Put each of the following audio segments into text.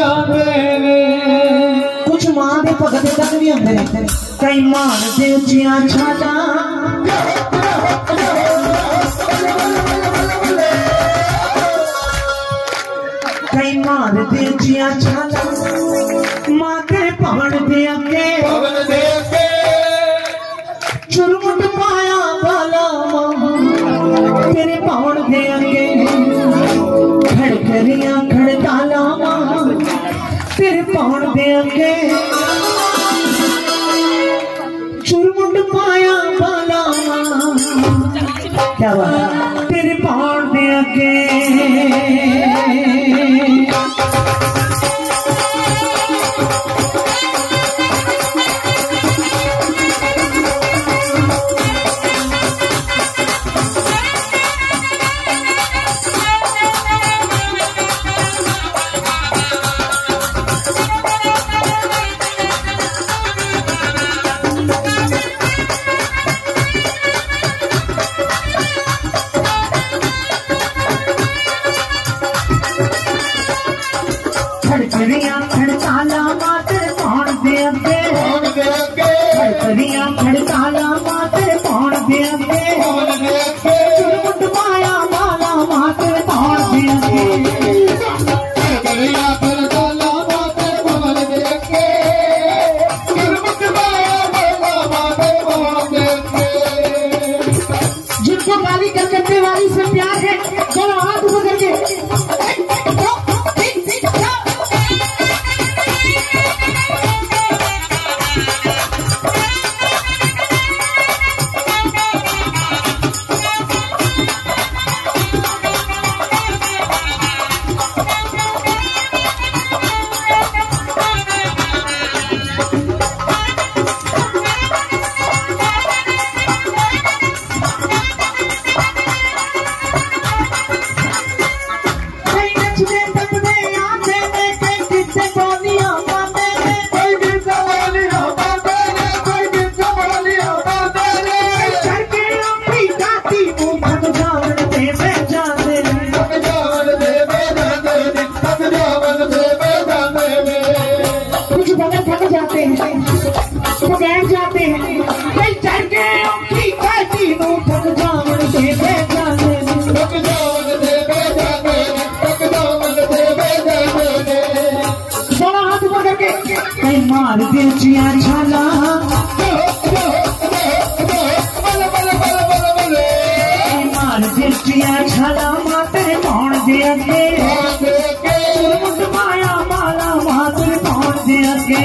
ਜਾਂਦੇ ਨੇ ਕੁਝ ਮਾਂ ਦੇ ਭਗਤ ਤੱਕ ਵੀ ਹੁੰਦੇ ਨੇ ਕਈ ਮਾਂ ਦੇ ਉੱਚੀਆਂ ਛਾਤਾਂ ਕਈ ਮਾਂ ਦੇ ਉੱਚੀਆਂ ਛਾਤਾਂ ਮਾਂ ਦੇ ਭਵਨ ਦੇ ਅੱਗੇ ਭਵਨ ਦੇ ਅੱਗੇ ਚੁਰਮਟ ਪਾਇਆ ਵਾਲਾ ਮਾਂ ਤੇਰੇ ਭਵਨ ਦੇ ਅੱਗੇ 下巴 ਖੜਕੜੀਆਂ ਖੜਕਾਲਾ ਮਾਤ ਕੌਣ ਦੇ ਅੱਗੇ ਕੌਣ ਦੇ ਅੱਗੇ ਖੜਕੜੀਆਂ ਖੜਕਾਲਾ ਮਾਤ ਕੌਣ ਦੇ ਅੱਗੇ ਕੌਣ ਦੇ ਅੱਗੇ ਚੁਰਮਟ ਮਾਇਆ ਵਾਲਾ ਮਾਤ ਕੌਣ ਦੇ ਅੱਗੇ ਖੜਕੜੀਆਂ ਖੜਕਾਲਾ ਮਾਤ ਕੌਣ ਦੇ ਅੱਗੇ ਚੁਰਮਟ ਮਾਇਆ ਵਾਲਾ ਮਾਤ ਕੌਣ ਦੇ ਅੱਗੇ जिनको गाली कलकत्ते वाली से मार बेचिया छाला मार बेचिया छाला मातर कौन दे अगे माया माला मातर कौन दे अगे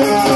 Yeah.